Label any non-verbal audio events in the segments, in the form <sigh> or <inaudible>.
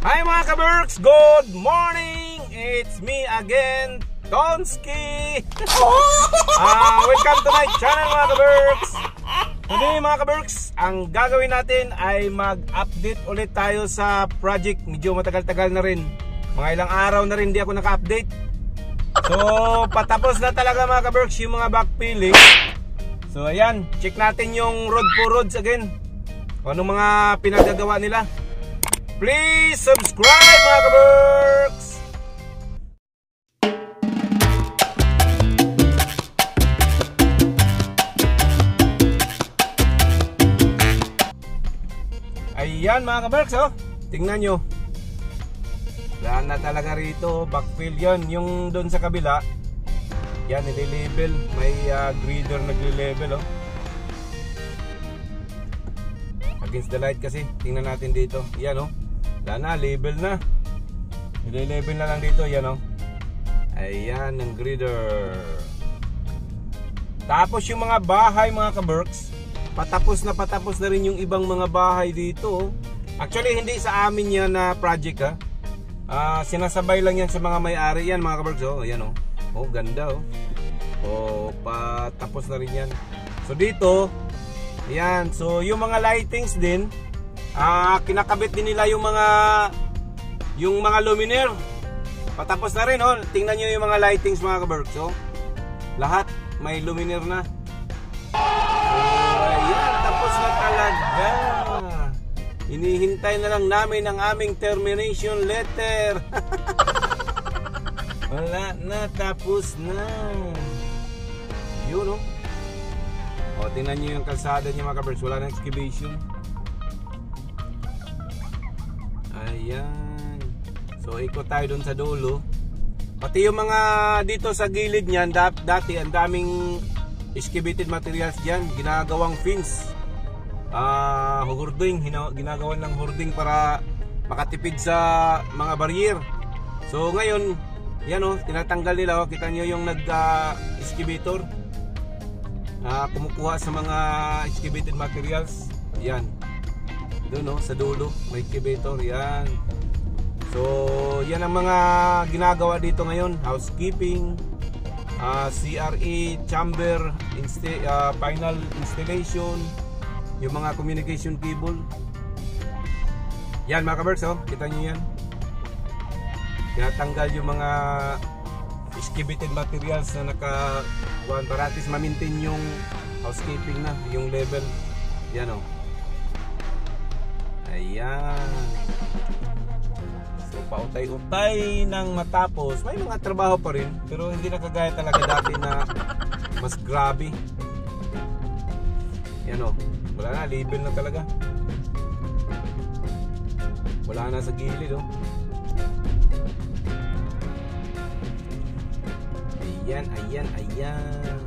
Hi mga kaberks! Good morning! It's me again, Tonsky! Ah, welcome to my channel mga kaberks! Today mga kaberks, ang gagawin natin ay mag-update ulit tayo sa project. Medyo matagal-tagal na rin. Mga ilang araw na rin di ako naka-update. So, patapos na talaga mga kaberks yung mga backpeeling. So, ayan. Check natin yung road for roads again. Kung anong mga pinagagawa nila. Please subscribe mga kaberks! Ayan mga kaberks oh. Tingnan nyo. Wala na talaga rito. Backfill yon Yung doon sa kabila. Yan, nililabel. May uh, greeder nagle-level oh. Against the light kasi. Tingnan natin dito. Yan oh. Wala na, label na. Nile-level na lang dito, yan oh. Ayan, ng greeder. Tapos yung mga bahay mga kaberks, patapos na patapos na rin yung ibang mga bahay dito. oh. Actually, hindi sa amin yan na project ha. Ah, sinasabay lang yan sa mga may-ari yan mga kaberks. Oh, ayan oh. Oh, ganda oh. Oh, patapos na rin yan. So dito, ayan. So yung mga lightings din, ah, kinakabit din nila yung mga yung mga luminaire. Patapos na rin oh. Tingnan niyo yung mga lightings mga kaberks. Oh. Lahat may luminaire na. Ayan, tapos na talaga. Hinihintay na lang namin ang aming termination letter. <laughs> Wala na, tapos na. Yun, oh. O, tingnan nyo yung kalsada niya mga kabers. Wala na excavation. Ayan. So, ikot tayo dun sa dulo. Pati yung mga dito sa gilid niyan, dat- dati ang daming excavated materials diyan, ginagawang fence. Ah, hoarding, hina- ginagawan ng hoarding para makatipid sa mga barrier. So ngayon, yan oh, tinatanggal nila oh, kita niyo yung nag ah, excavator. Ah, kumukuha sa mga excavated materials. Yan. Doon oh, sa dulo, may excavator, yan. So, yan ang mga ginagawa dito ngayon, housekeeping, ah, CRE, chamber, insta- ah, final installation, yung mga communication cable. Yan mga kabers, oh. kita nyo yan. Tinatanggal yung mga excavated materials na naka kuhan para at least ma-maintain yung housekeeping na, yung level. Yan oh. Ayan. So pautay-utay nang matapos, may mga trabaho pa rin, pero hindi na kagaya talaga dati na mas grabe. Yan o, wala na, label na talaga. Wala na sa gilid o. Ayan, ayan, ayan.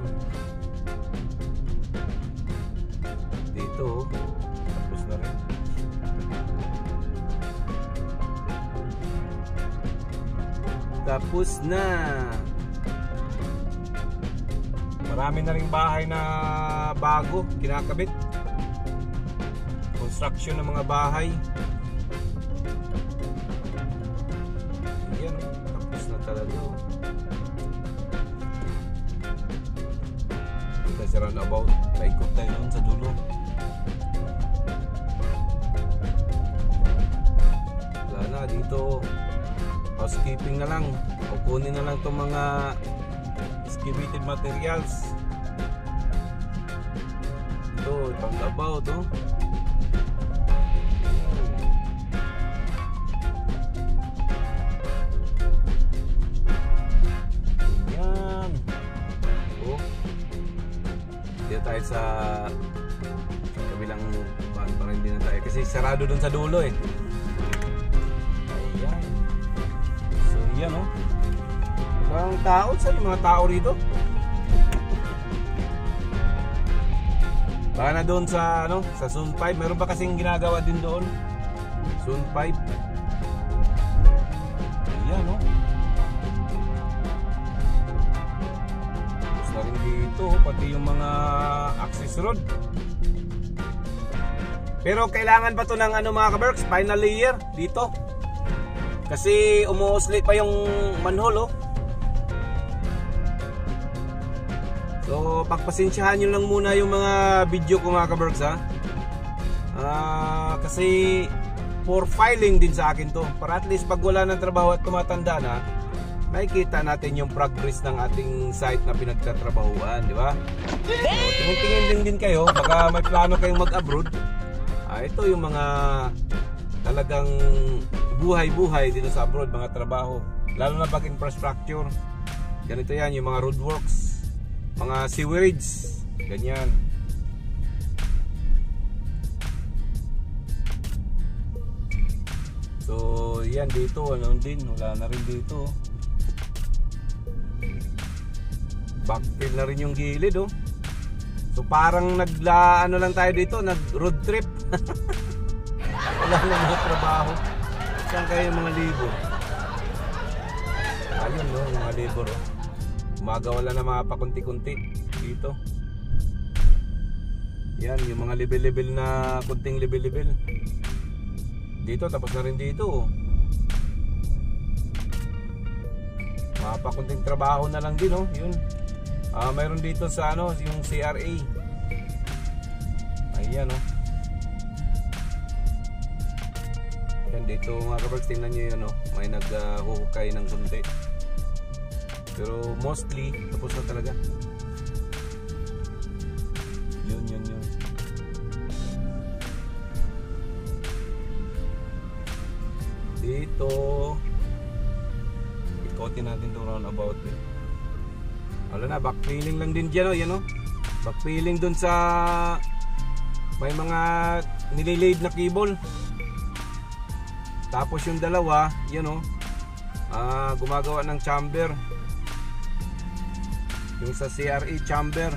Dito o, Tapos na. Marami na ring bahay na bago, kinakabit. Construction ng mga bahay. Yan, tapos na talaga. oh. Ito sa roundabout. Paikot tayo noon sa dulo. Wala na, dito housekeeping na lang. Kukunin na lang itong mga excavated materials. Ito, itong labaw to. Yan. Oh. Dito tayo sa kabilang bahan pa rin din na tayo. Kasi sarado dun sa dulo eh. Yan oh. Walang tao. Saan yung mga tao rito? Baka na doon sa ano, sa Zone 5. Meron pa kasing ginagawa din doon. Zone 5. Ayan oh. Tapos rin dito, oh, pati yung mga access road. Pero kailangan pa to ng ano mga kaberks, final layer dito. Kasi umuusli pa yung manhole oh. So pagpasensyahan nyo lang muna yung mga video ko mga kabergs ha. Ah, kasi for filing din sa akin to. Para at least pag wala ng trabaho at tumatanda na, makikita natin yung progress ng ating site na pinagtatrabahuan, di ba? Tingin-tingin din din kayo, baka may plano kayong mag-abroad. Ah, ito yung mga talagang buhay-buhay dito sa abroad, mga trabaho. Lalo na pag infrastructure. Ganito yan, yung mga roadworks, mga sewerage, ganyan. So, yan dito, ano din, wala na rin dito. Backfill na rin yung gilid, oh. So, parang nagla, ano lang tayo dito, nag road trip. <laughs> wala na mga trabaho. Saan kayo mga libo? Ayun, no, mga labor, oh. Gumagawa lang na mga pakunti-kunti dito. Yan, yung mga level-level na kunting level-level. Dito, tapos na rin dito. oh. Mapakunting trabaho na lang din, oh. Yun. Ah, mayroon dito sa ano, yung CRA. Ayan, oh. Yan dito mga kabarks, tingnan nyo yun, oh. May naghuhukay ng kunti. Pero mostly, tapos na talaga. Yun, yun, yun. Dito, ikotin natin itong roundabout. Eh. Wala na, backfilling lang din dyan, oh. Yan, oh. Backfilling dun sa may mga nililaid na cable. Tapos yung dalawa, yan oh, ah, gumagawa ng chamber. Yung sa CRE chamber.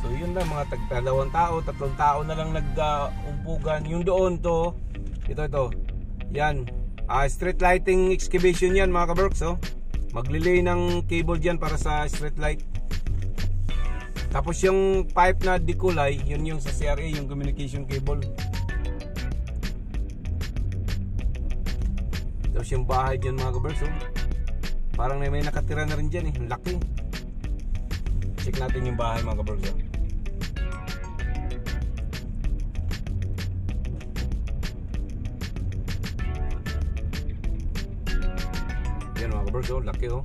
So yun lang mga tag dalawang tao, tatlong tao na lang nag-umpugan. yung doon to, ito ito. Yan. Ah, street lighting excavation yan mga kaberks oh. Maglilay ng cable diyan para sa street light. Tapos yung pipe na dekulay, yun yung sa CRA, yung communication cable. Tapos yung bahay dyan mga kabers, oh. Parang may, nakatira na rin dyan eh. Ang laki. Check natin yung bahay mga kabers, oh. Yan mga kabers, oh. Laki oh.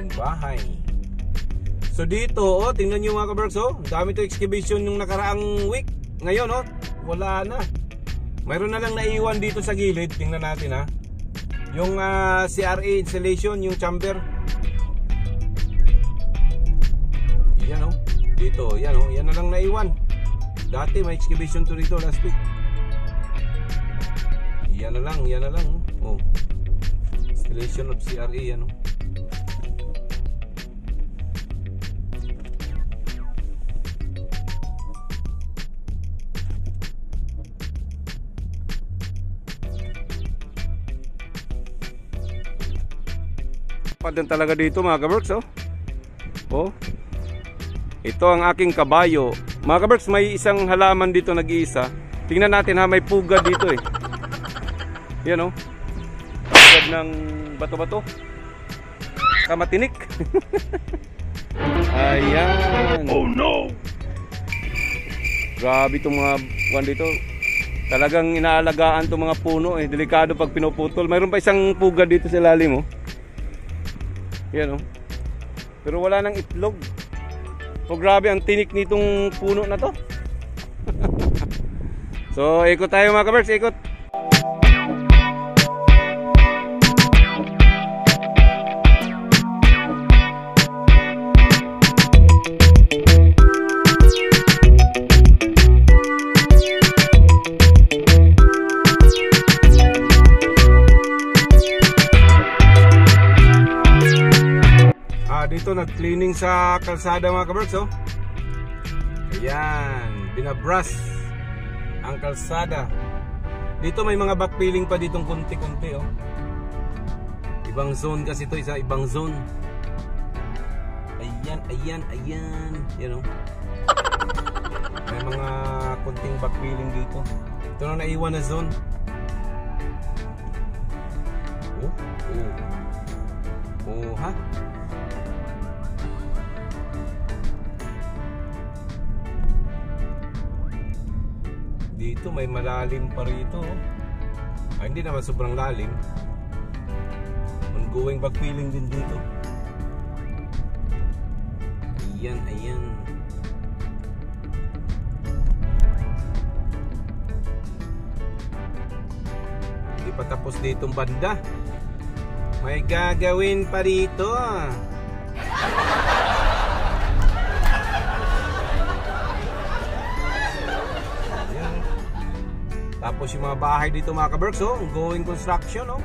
Yung bahay. So dito, oh, tingnan nyo mga kabergs, oh. Dami to excavation yung nakaraang week. Ngayon, oh, wala na. Mayroon na lang naiwan dito sa gilid. Tingnan natin ha. Yung ah, CRA installation, yung chamber. Yan oh. Dito, yan oh. Yan na lang naiwan. Dati may excavation to dito last week. Yan na lang, yan na lang. Oh. oh. Installation of CRA, yan oh. Pa din talaga dito mga kaberks oh. Oh. Ito ang aking kabayo. Mga kaberks, may isang halaman dito nag-iisa. Tingnan natin ha, may puga dito eh. Yan oh. Pugad ng bato-bato. Kamatinik. <laughs> Ayan. Oh no! Grabe itong mga buwan dito. Talagang inaalagaan itong mga puno eh. Delikado pag pinuputol. Mayroon pa isang puga dito sa lalim oh. Yan oh. Pero wala nang itlog. So grabe ang tinik nitong puno na to. <laughs> so ikot tayo mga kabers, ikot. Nag-cleaning sa kalsada mga kaberks, oh. Ayan, binabrush ang kalsada. Dito may mga backfilling pa ditong kunti-kunti, oh. Ibang zone kasi ito, isa ibang zone. Ayan, ayan, ayan. Yan, oh. May mga ng backfilling dito. Ito na naiwan na zone. Oh, oh. Oh, ha? Dito may malalim pa rito. oh. Ay, hindi naman sobrang lalim. Ongoing backfilling din dito. Ayan, ayan. Hindi pa tapos ditong banda. May gagawin pa rito. Tapos yung mga bahay dito mga kaberks, oh, ongoing construction, oh.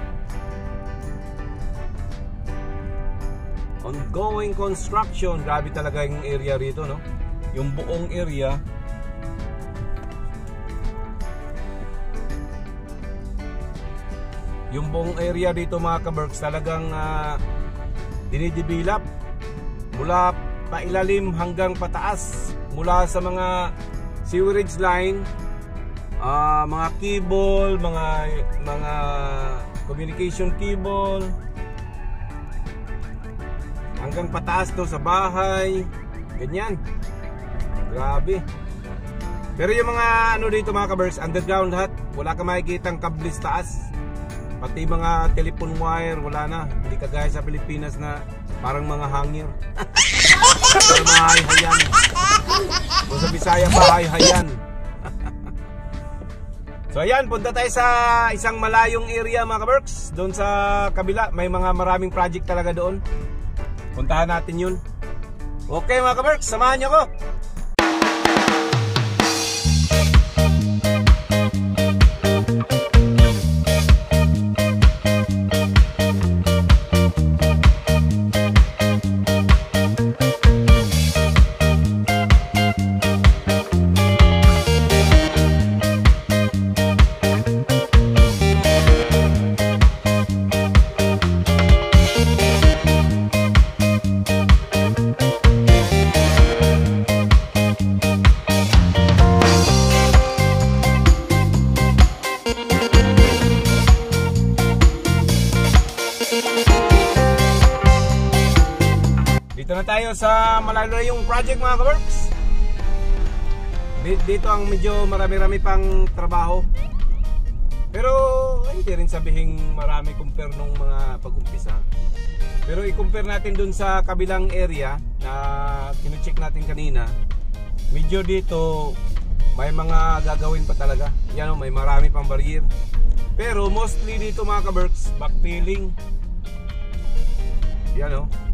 Ongoing construction. Grabe talaga yung area rito, no? Yung buong area. Yung buong area dito mga kaberks talagang uh, dinidevelop mula pailalim hanggang pataas mula sa mga sewerage line ah, mga cable mga mga communication cable hanggang pataas to sa bahay. Ganyan. Grabe. Pero yung mga ano dito mga kabers underground lahat wala ka makikitang kablis taas. Pati mga telephone wire wala na. Hindi kagaya sa Pilipinas na parang mga hangir. <laughs> Parang mahayhayan kung sa Bisaya mahayhayan So ayan, punta tayo sa isang malayong area mga kaberks. Doon sa kabila, may mga maraming project talaga doon. Puntahan natin yun. Okay mga kaberks, samahan nyo ko Dito sa malalayong project mga kaberks Di- Dito ang medyo marami-rami pang trabaho. Pero hindi rin sabihin marami compare nung mga pag-umpisa. Pero i-compare natin dun sa kabilang area na kinu-check natin kanina Medyo dito may mga gagawin pa talaga. Yan o, may marami pang barrier. Pero mostly dito mga kaberks, backfilling. Yan o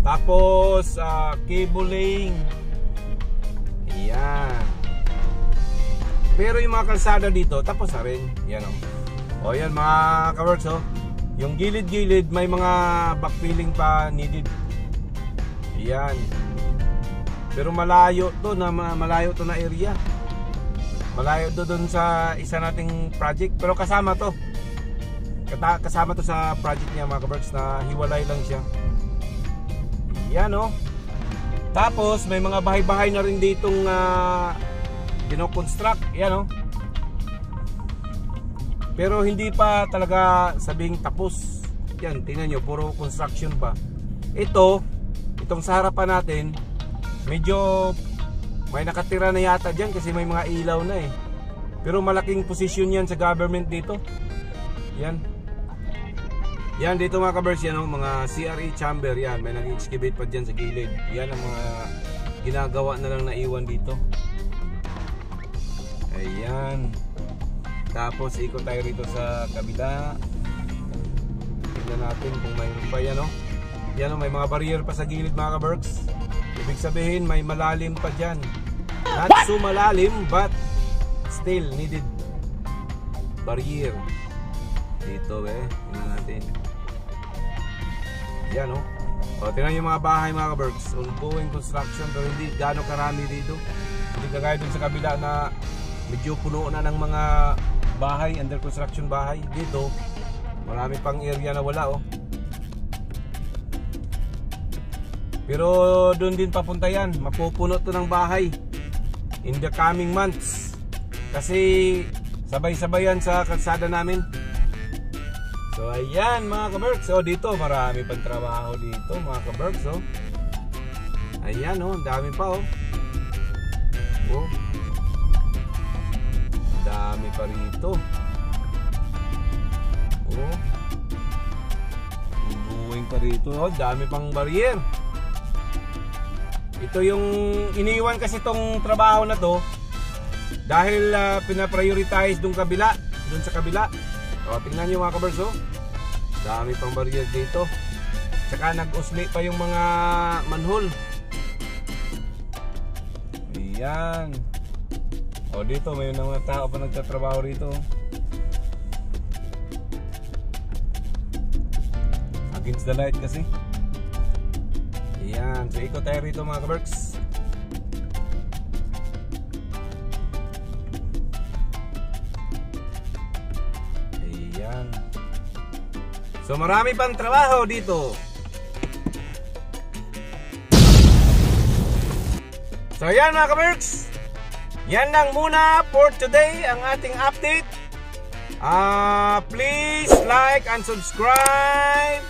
tapos, ah, cabling. Ayan. Pero yung mga kalsada dito, tapos na rin. Yan o. O yan mga kaworks o. Yung gilid-gilid, may mga backfilling pa needed. Ayan. Pero malayo to na ma- malayo to na area. Malayo to dun sa isa nating project. Pero kasama to. Kasama to sa project niya mga kaworks na hiwalay lang siya. Yan oh. Tapos may mga bahay-bahay na rin ditong uh, dino-construct. Yan oh. Pero hindi pa talaga sabing tapos. Yan, tingnan nyo, puro construction pa. Ito, itong sa harapan natin, medyo may nakatira na yata dyan kasi may mga ilaw na eh. Pero malaking posisyon yan sa government dito. Yan. Yan dito mga kabers yan oh, mga CRE chamber yan. May nag-excavate pa dyan sa gilid. Yan ang mga ginagawa na lang na iwan dito. Ayan. Tapos ikot tayo rito sa kabila. Tingnan natin kung mayroon pa yan oh. Yan oh, may mga barrier pa sa gilid mga kaberks. Ibig sabihin may malalim pa dyan. Not so malalim but still needed barrier. Dito eh. Tingnan natin. Yan oh. O, tingnan yung mga bahay mga kaberks. Ongoing construction pero hindi gaano karami dito. Hindi kagaya dun sa kabila na medyo puno na ng mga bahay, under construction bahay. Dito, marami pang area na wala oh. Pero doon din papunta yan. Mapupuno to ng bahay in the coming months. Kasi sabay-sabayan sa kalsada namin. So ayan mga kaberks. So dito marami pang trabaho dito mga kaberks. Oh. Ayan oh, dami pa oh. Oh. Dami pa rito. Oh. Buwing pa rito. Oh, dami pang barrier. Ito yung iniwan kasi tong trabaho na to dahil uh, pinaprioritize dun kabila, dun sa kabila. O, tingnan nyo mga kaberso. Dami pang barrier dito. Tsaka nag-usli pa yung mga manhole. Ayan. O dito may mga tao pa nagtatrabaho rito. Against the light kasi. Ayan. So ikot tayo rito mga kaberks. So marami pang trabaho dito. So ayan mga kaberks. Yan lang muna for today ang ating update. Ah, please like and subscribe.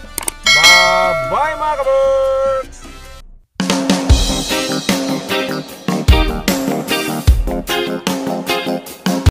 Bye-bye mga kaberks.